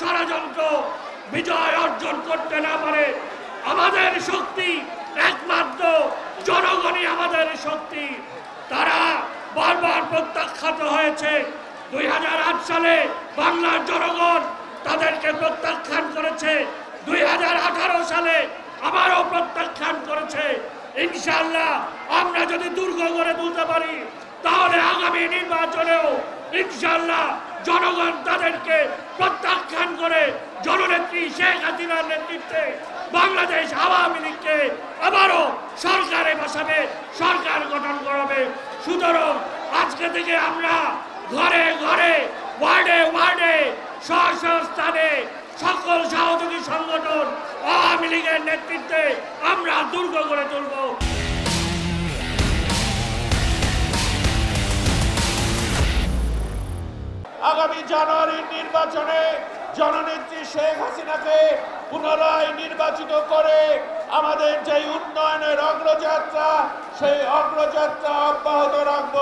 ষড়যন্ত্র বিজয় অর্জন করতে না পারে, আমাদের শক্তি একমাত্র জনগণই আমাদের শক্তি। তারা বারবার প্রত্যাখ্যাত হয়েছে। দুই সালে বাংলার জনগণ তাদেরকে প্রত্যাখ্যান করেছে। দুই সালে আবারও প্রত্যাখ্যান করেছে। ইনশাল্লাহ আমরা যদি দুর্গ করে তুলতে পারি, তাহলে আগামী নির্বাচনেও ইনশাল্লাহ জনগণ তাদেরকে জননেত্রী শেখ হাসিনার নেতৃত্বে বাংলাদেশ আওয়ামী লীগকে আবারও সরকারে বসাবে, সরকার গঠন করাবে। সুতরাং আজকে থেকে আমরা ঘরে ঘরে, ওয়ার্ডে ওয়ার্ডে স্ব স্ব স্থানে সকল সহযোগী সংগঠন আওয়ামী লীগের নেতৃত্বে আমরা দুর্গ করে তুলব। আগামী জানুয়ারির নির্বাচনে জননেত্রী শেখ হাসিনাকে পুনরায় নির্বাচিত করে আমাদের যে উন্নয়নের অগ্রযাত্রা সেই অগ্রযাত্রা অব্যাহত রাখব।